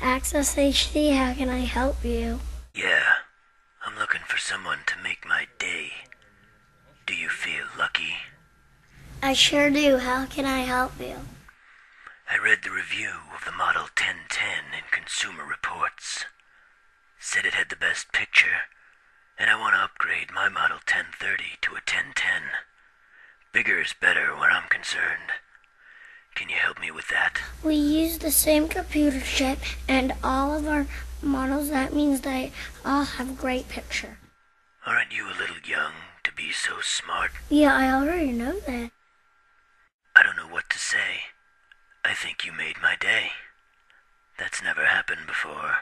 Access HD. How can I help you? Yeah, I'm looking for someone to make my day. Do you feel lucky? I sure do. How can I help you? I read the review of the Model 1010 in Consumer Reports. Said it had the best picture, and I want to upgrade my Model 1030 to a 1010. Bigger is better where I'm concerned. Can you help me with that? We use the same computer chip and all of our models. That means they all have great picture. Aren't you a little young to be so smart? Yeah, I already know that. I don't know what to say. I think you made my day. That's never happened before.